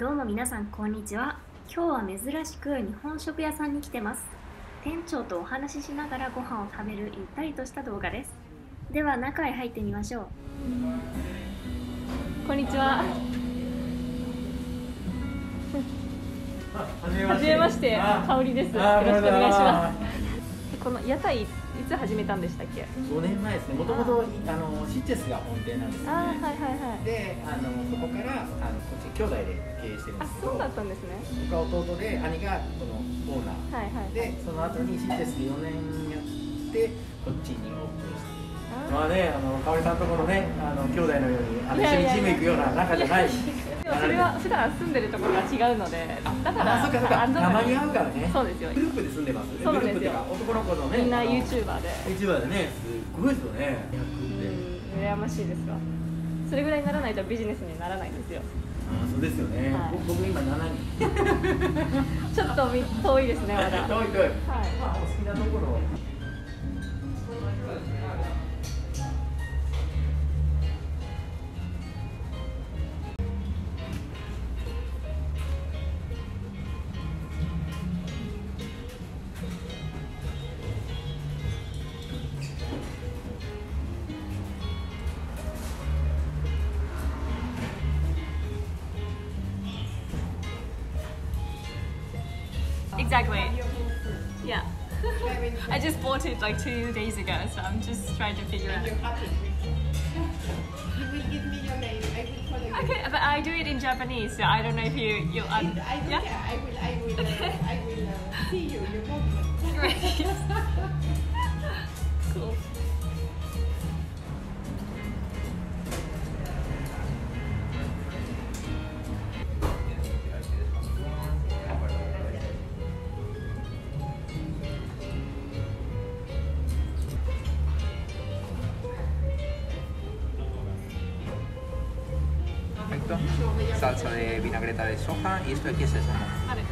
どうも皆さんこんにちは。今日は珍しく日本食屋さんに来てます。店長とお話ししながらご飯を食べるゆったりとした動画です。では中へ入ってみましょう。こんにちは。はじめまして。あ香りです。よあろしくお願いします。この屋台いつ始めたんでしたっけ？5年前ですね。もともとあのシッチェスが本店なんですよね。あーはいはいはい。であのそこからあのこっち兄弟で経営してるんあですけどそうだったんですね。僕は弟で兄がこのオーナー。はいはいでその後にシッチェスで4年やってこっちにオープンして。あまあね、あの香織さんとこのね、あの兄弟のように、あのいやいやいや一緒にジム行くような仲じゃない。でもそれは普段住んでるところが違うのでだからあ、そっかそっか、安たまにに会うからね。そうですよグループで住んでます。そうなんですよ男の子のね。みんな YouTuber で YouTuber でね、すごいですよね。う。ん羨ましいですわそれぐらいにならないとビジネスにならないんですよあ、そうですよね。はい僕僕今7人。ちょっとみ遠いですねまだ 遠い遠い。はいまあお好きなところ Exactly. Yeah. I just bought it like two days ago, so I'm just trying to figure out. You will give me your name. I will follow you. Okay, but I do it in Japanese, so I don't know if you you I, un- I will, yeah. yeah, I will, I will, uh, I will uh, see you. Your movement. Great. cool. salsa de vinagreta de soja y esto aquí es sésamo. Vale.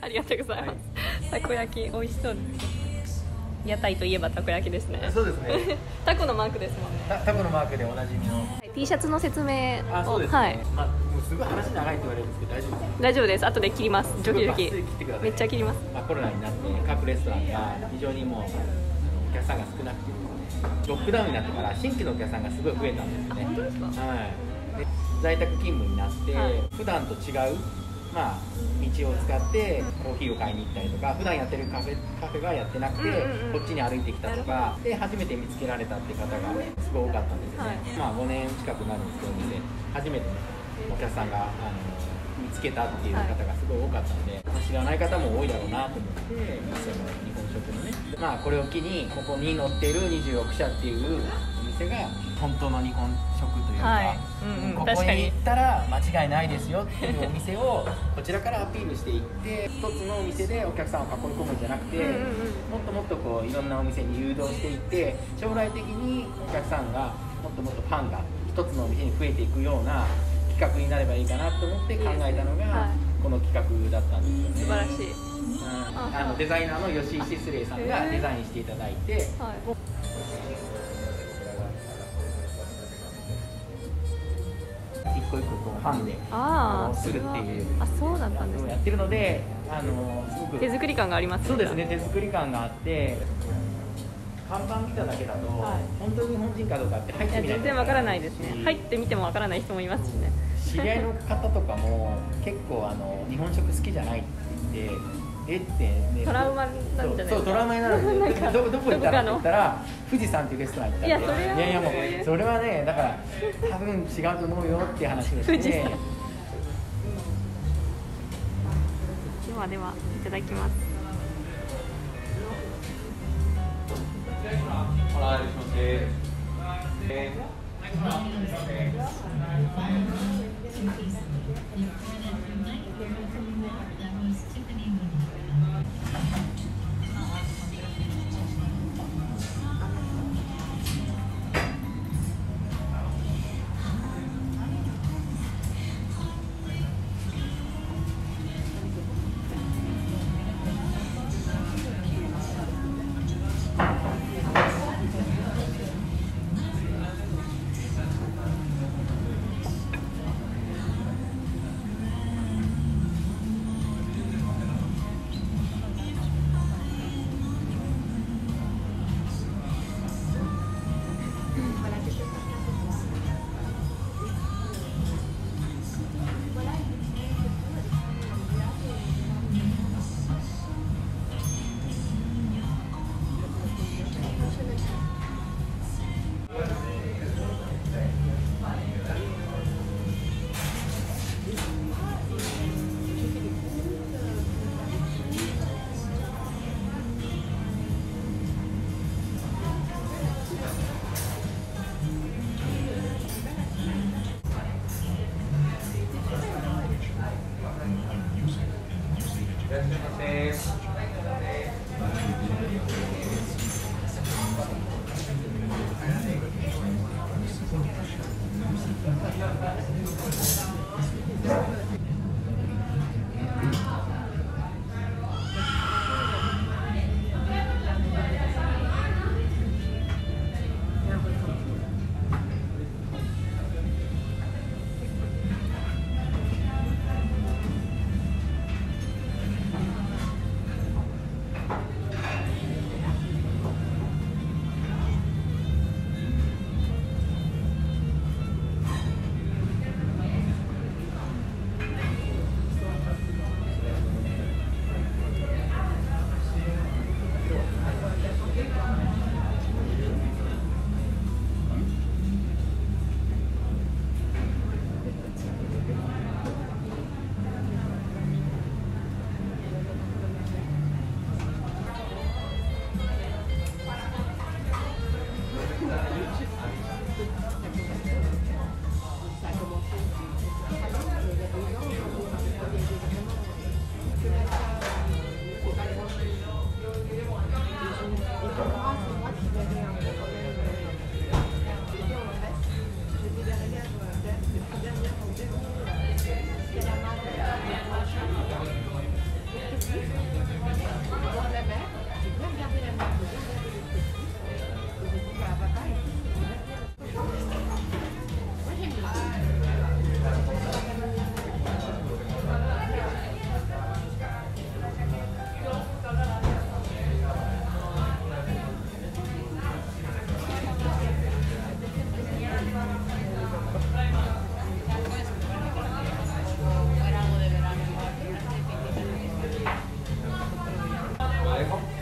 ありがとうございます、たこ焼き美味しそうです。屋台といえばたこ焼きですね。そうですね。タコのマークですもんね。たタコのマークでおなじみの。T シャツの説明をあ、そうですね。はい。まあ、もうすごい話長いって言われるんですけど、大丈夫です。か。大丈夫です。後で切ります。ジョキジョキめっちゃ切ります。まあ、コロナになって各レストランが非常にもうお客さんが少なくてロックダウンになってから新規のお客さんがすごい増えたんですよね。あ本当ですか？はい、で在宅勤務になって、はい。普段と違う、まあ、道を使ってコーヒーを買いに行ったりとか普段やってるカフェカフェがやってなくて、うんうんうん。こっちに歩いてきたとかで初めて見つけられたって方がすごい多かったんですよね、はい。まあ、5年近くなるんですけど初めてねお客さんがあの見つけたっていう方がすごい多かったので、知らない方も多いだろうなと思ってその日本食のねまあこれを機にここに載ってる26社っていうお店が本当の日本食というか、はい。うんうん。ここにに行ったら間違いないですよっていうお店をこちらからアピールしていって一つのお店でお客さんを囲い込むんじゃなくて、うんうんうん。もっともっとこういろんなお店に誘導していって将来的にお客さんがもっともっとファンが一つのお店に増えていくような企画になればいいかなと思って考えたのが、はいこの企画だったんですよね。素晴らしい。うん。あのデザイナーの吉井シスレイさんがデザインしていただいて、はい。個一個こうハンでするっていうあそうだったんですね。やってるのであのすごく。手作り感がありますそうですね手作り感があって看板見ただけだと、はい。本当に日本人かどうかって入ってみないと全然わからないですね。し入ってみてもわからない人もいますしね知り合いの方とかも結構あの日本食好きじゃないって言ってえってねトラウマなんじゃないそうそうトラウマになるんでどどこ行ったらって言ったどら富士山っていうレストラン行ったんでいやいやいやもうそれはねだから多分違うと思うよっていう話をして。ではではいただきますごち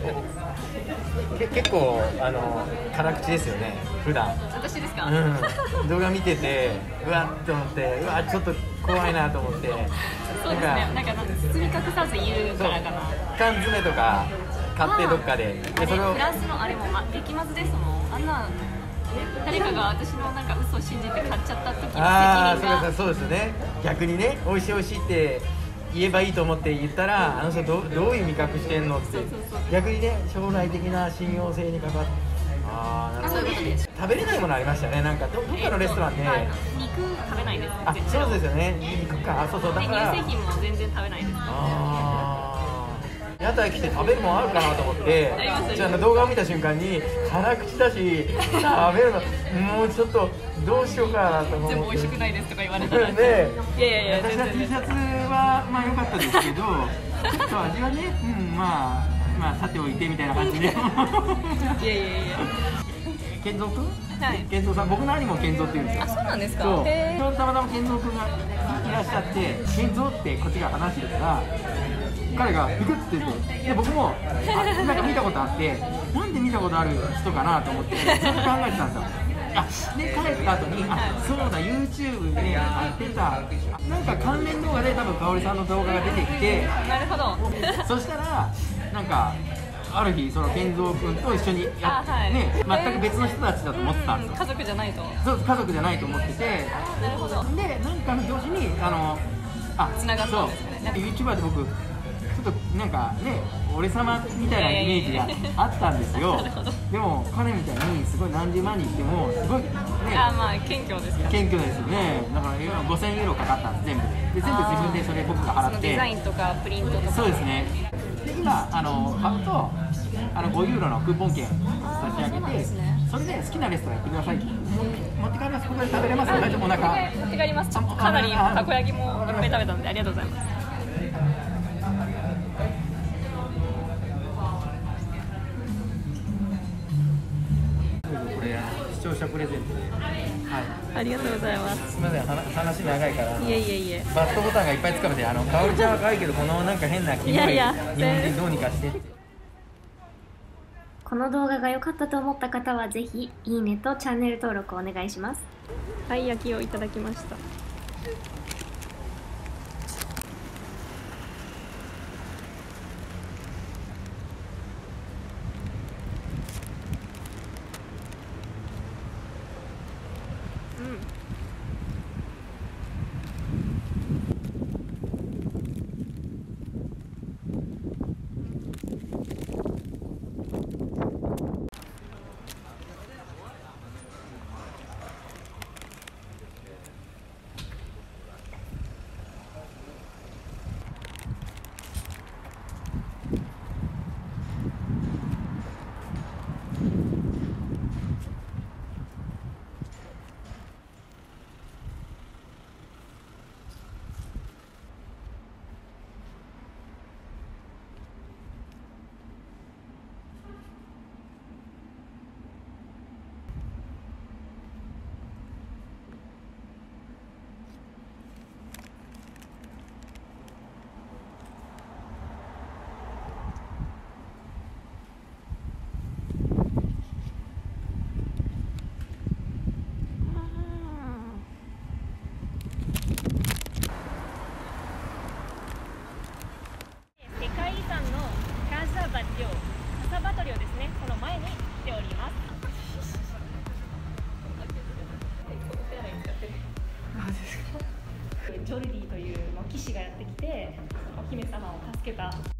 美味しかったですけ結構あの辛口ですよね普段。私ですか、うん、動画見ててうわっと思ってうわちょっと怖いなと思って。そうですね。なんか包み隠さず言うからかな。缶詰とか買ってどっかで。でそれをフランスのあれも、ま、激まずですもん。あんな誰かが私のなんか嘘を信じて買っちゃった時の責任ああそうがですそうですよね。逆にね美味しい美味しいって言えばいいと思って言ったらあの人どうどういう味覚してんのって逆にね将来的な信用性にかかってああなるほど食べれないものありましたねなんか。どどっかのレストランで、はい。肉食べないです。あそうですよね。肉か。あそうそう。だでから。乳製品も全然食べないです。あー屋台来て食べるもんあるかなと思ってじゃあ動画を見た瞬間に辛口だし食べるのもうちょっとどうしようかなと思って。全部美味しくないですとか言われたら ねいやいやいや私は T シャツはまあ良かったですけど ちょっと味はねうんまあまあさておいてみたいな感じで。いやいやいや。健三君？はい。健三さん僕の兄も健三って言うんですよ。あそうなんですか。そう。たまたま健三君がいらっしゃって健三ってこっちが話してたら彼が「行く」って言ってで僕もあなんか見たことあってなんで見たことある人かなと思ってずっと考えてたんですよ。あで帰った後にあそうだ YouTube でやってた。あなんか関連動画で多分香織さんの動画が出てきてなるほど。そしたらなんかある日その健三君と一緒にやっあはい。ね全く別の人たちだと思ってたんですよ。家族じゃないと。そう家族じゃないと思ってて。なるほど。でなんかの表紙にあのあ繋がったんですね。YouTuber で僕となんかね俺様みたいなイメージがあったんですよ。でも彼みたいにすごい何十万人いてもすごいねあまあ謙虚ですか謙虚ですよね。だからえ5000ユーロかかったんです全部でで全部自分でそれ僕が払って。デザインとかプリントとか。そうですね。で今あの買うとあの5ユーロのクーポン券差し上げてそれで好きなレストラン行ってください持って帰りますここで食べれます？大丈夫？お腹。持って帰ります。かなりたこ焼きもいっぱい食べたのでありがとうございます視聴者プレゼントではい。ありがとうございます。すみません話話長いからいえいえいえ。バットボタンがいっぱいつかめてあのかおりちゃんは可愛いけどこのなんか変なキモいいやいや日本人どうにかしてって。この動画が良かったと思った方はぜひいいねとチャンネル登録お願いします。はい焼きをいただきましたうん世界遺産のカサバリョカサバトリョですねその前に来ておりますお姫様を助けた。